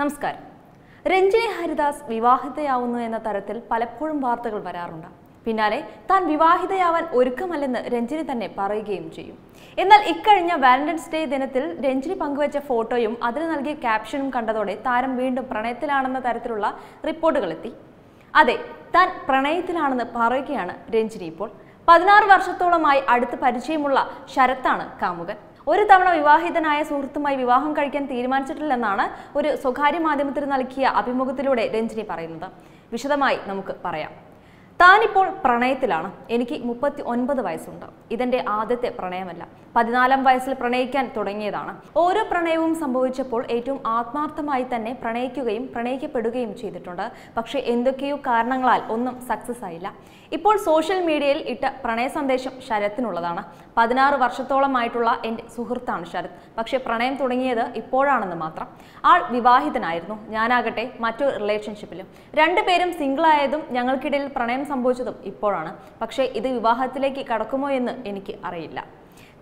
നമസ്കാരം. രഞ്ജിനി ഹരിദാസ് വിവാഹിതയാവുന്നു എന്ന തരത്തിൽ പലപ്പോഴും വാർത്തകൾ വരാറുണ്ട്. പിന്നാലെ താൻ വിവാഹിതയാവാൻ ഒരുക്കമല്ലെന്ന് രഞ്ജിനി തന്നെ പറയുകയും ചെയ്യും. എന്നാൽ ഇക്കഴിഞ്ഞ വാലന്റൈൻസ് ഡേ ദിനത്തിൽ രഞ്ജിനി പങ്കുവച്ച ഫോട്ടോയും അതിന് നൽകിയ ക്യാപ്ഷനും കണ്ടതോടെ താരം വീണ്ടും പ്രണയത്തിലാണെന്ന തരത്തിലുള്ള റിപ്പോർട്ടുകൾ എത്തി അതെ താൻ പ്രണയത്തിലാണെന്ന് പറയുകയാണ് രഞ്ജിനി ഇപ്പോൾ. പതിനാറ് വർഷത്തോളമായി അടുത്ത് പരിചയമുള്ള ശരത്താണ് കാമുകൻ. ഒരു തവണ വിവാഹിതനായ സുഹൃത്തുമായി വിവാഹം കഴിക്കാൻ തീരുമാനിച്ചിട്ടില്ലെന്നാണ് ഒരു സ്വകാര്യ മാധ്യമത്തിന് നൽകിയ അഭിമുഖത്തിലൂടെ രഞ്ജിനി പറയുന്നത്. വിശദമായി നമുക്ക് പറയാം. താനിപ്പോൾ പ്രണയത്തിലാണ്. എനിക്ക് മുപ്പത്തി ഒൻപത് വയസ്സുണ്ട്. ഇതെന്റെ ആദ്യത്തെ പ്രണയമല്ല. പതിനാലാം വയസ്സിൽ പ്രണയിക്കാൻ തുടങ്ങിയതാണ്. ഓരോ പ്രണയവും സംഭവിച്ചപ്പോൾ ഏറ്റവും ആത്മാർത്ഥമായി തന്നെ പ്രണയിക്കുകയും പ്രണയിക്കപ്പെടുകയും ചെയ്തിട്ടുണ്ട്. പക്ഷേ എന്തൊക്കെയോ കാരണങ്ങളാൽ ഒന്നും സക്സസ് ആയില്ല. ഇപ്പോൾ സോഷ്യൽ മീഡിയയിൽ ഇട്ട പ്രണയ സന്ദേശം ശരത്തിനുള്ളതാണ്. പതിനാറ് വർഷത്തോളമായിട്ടുള്ള എന്റെ സുഹൃത്താണ് ശരത്. പക്ഷേ പ്രണയം തുടങ്ങിയത് ഇപ്പോഴാണെന്ന് മാത്രം. ആൾ വിവാഹിതനായിരുന്നു. ഞാനാകട്ടെ മറ്റൊരു റിലേഷൻഷിപ്പിലും രണ്ടുപേരും സിംഗിൾ ആയതും ഞങ്ങൾക്കിടയിൽ പ്രണയം സംഭവിച്ചതും ഇപ്പോഴാണ്. പക്ഷേ ഇത് വിവാഹത്തിലേക്ക് കടക്കുമോ എന്ന് എനിക്ക് അറിയില്ല.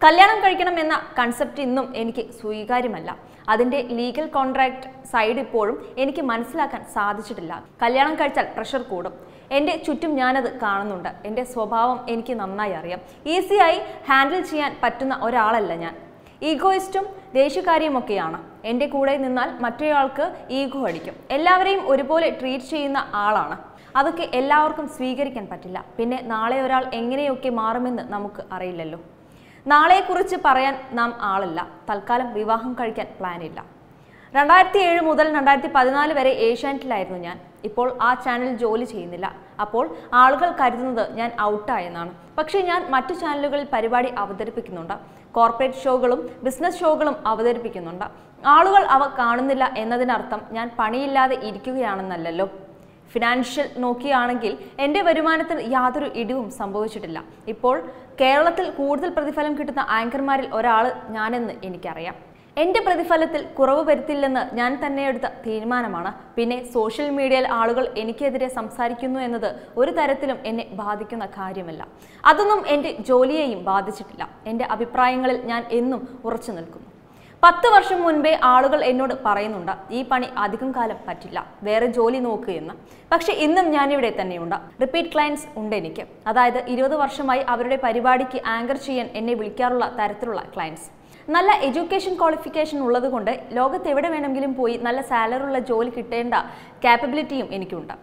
കല്യാണം കഴിക്കണം എന്ന കൺസെപ്റ്റ് ഇന്നും എനിക്ക് സ്വീകാര്യമല്ല. അതിന്റെ ലീഗൽ കോൺട്രാക്ട് സൈഡ് ഇപ്പോഴും എനിക്ക് മനസ്സിലാക്കാൻ സാധിച്ചിട്ടില്ല. കല്യാണം കഴിച്ചാൽ പ്രഷർ കൂടും. എന്റെ ചുറ്റും ഞാനത് കാണുന്നുണ്ട്. എന്റെ സ്വഭാവം എനിക്ക് നന്നായി അറിയാം. ഈസിയായി ഹാൻഡിൽ ചെയ്യാൻ പറ്റുന്ന ഒരാളല്ല ഞാൻ. ഈഗോയിസ്റ്റും ദേഷ്യക്കാരിയുമൊക്കെയാണ് എന്റെ കൂടെ നിന്നാൽ മറ്റൊരാൾക്ക് ഈഗോ അടിക്കും. എല്ലാവരെയും ഒരുപോലെ ട്രീറ്റ് ചെയ്യുന്ന ആളാണ്. അതൊക്കെ എല്ലാവർക്കും സ്വീകരിക്കാൻ പറ്റില്ല. പിന്നെ നാളെ ഒരാൾ എങ്ങനെയൊക്കെ മാറുമെന്ന് നമുക്ക് അറിയില്ലല്ലോ. നാളെക്കുറിച്ച് പറയാൻ നാം ആളല്ല. തൽക്കാലം വിവാഹം കഴിക്കാൻ പ്ലാനില്ല രണ്ടായിരത്തി ഏഴ് മുതൽ രണ്ടായിരത്തി പതിനാല് വരെ ഏഷ്യാനെറ്റിലായിരുന്നു ഞാൻ. ഇപ്പോൾ ആ ചാനൽ ജോലി ചെയ്യുന്നില്ല. അപ്പോൾ ആളുകൾ കരുതുന്നത് ഞാൻ ഔട്ടായെന്നാണ് പക്ഷേ ഞാൻ മറ്റു ചാനലുകളിൽ പരിപാടി അവതരിപ്പിക്കുന്നുണ്ട്. കോർപ്പറേറ്റ് ഷോകളും ബിസിനസ് ഷോകളും അവതരിപ്പിക്കുന്നുണ്ട്. ആളുകൾ അവ കാണുന്നില്ല എന്നതിനർത്ഥം ഞാൻ പണിയില്ലാതെ ഇരിക്കുകയാണെന്നല്ലല്ലോ. ഫിനാൻഷ്യൽ നോക്കിയാണെങ്കിൽ എന്റെ വരുമാനത്തിൽ യാതൊരു ഇടിവും സംഭവിച്ചിട്ടില്ല. ഇപ്പോൾ കേരളത്തിൽ കൂടുതൽ പ്രതിഫലം കിട്ടുന്ന ആങ്കർമാരിൽ ഒരാൾ ഞാനെന്ന് എനിക്കറിയാം. എന്റെ പ്രതിഫലത്തിൽ കുറവ് വരുത്തില്ലെന്ന് ഞാൻ തന്നെ എടുത്ത തീരുമാനമാണ്. പിന്നെ സോഷ്യൽ മീഡിയയിൽ ആളുകൾ എനിക്കെതിരെ സംസാരിക്കുന്നു എന്നത് ഒരു തരത്തിലും എന്നെ ബാധിക്കുന്ന കാര്യമല്ല. അതൊന്നും എന്റെ ജോലിയെയും ബാധിച്ചിട്ടില്ല. എന്റെ അഭിപ്രായങ്ങളിൽ ഞാൻ എന്നും ഉറച്ചു നിൽക്കുന്നു. പത്ത് വർഷം മുൻപേ ആളുകൾ എന്നോട് പറയുന്നുണ്ട് ഈ പണി അധികം കാലം പറ്റില്ല വേറെ ജോലി നോക്കുക എന്ന്. പക്ഷെ ഇന്നും ഞാനിവിടെ തന്നെയുണ്ട്. റിപ്പീറ്റ് ക്ലയൻസ് ഉണ്ട് എനിക്ക്. അതായത് ഇരുപത് വർഷമായി അവരുടെ പരിപാടിക്ക് ആങ്കർ ചെയ്യാൻ എന്നെ വിളിക്കാറുള്ള തരത്തിലുള്ള ക്ലയൻസ്. നല്ല എഡ്യൂക്കേഷൻ ക്വാളിഫിക്കേഷൻ ഉള്ളതുകൊണ്ട് ലോകത്ത് എവിടെ വേണമെങ്കിലും പോയി നല്ല സാലറി ഉള്ള ജോലി കിട്ടേണ്ട കാപ്പബിലിറ്റിയും എനിക്കുണ്ട്.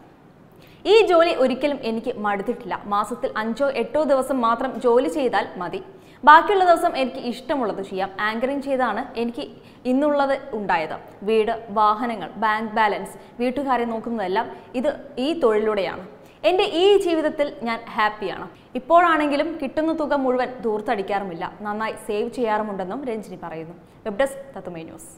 ഈ ജോലി ഒരിക്കലും എനിക്ക് മടുത്തിട്ടില്ല. മാസത്തിൽ അഞ്ചോ എട്ടോ ദിവസം മാത്രം ജോലി ചെയ്താൽ മതി. ബാക്കിയുള്ള ദിവസം എനിക്ക് ഇഷ്ടമുള്ളത് ചെയ്യാം. ആങ്കറിങ് ചെയ്താണ് എനിക്ക് ഇന്നുള്ളത് ഉണ്ടായത്. വീട് വാഹനങ്ങൾ ബാങ്ക് ബാലൻസ് വീട്ടുകാരെ നോക്കുന്നതെല്ലാം ഇത് ഈ തൊഴിലൂടെയാണ് എന്റെ ഈ ജീവിതത്തിൽ ഞാൻ ഹാപ്പിയാണ്. ഇപ്പോഴാണെങ്കിലും കിട്ടുന്ന തുക മുഴുവൻ ദൂർത്തടിക്കാറുമില്ല. നന്നായി സേവ് ചെയ്യാറുമുണ്ടെന്നും രഞ്ജിനി പറയുന്നു. Web desk തത്തുമേ news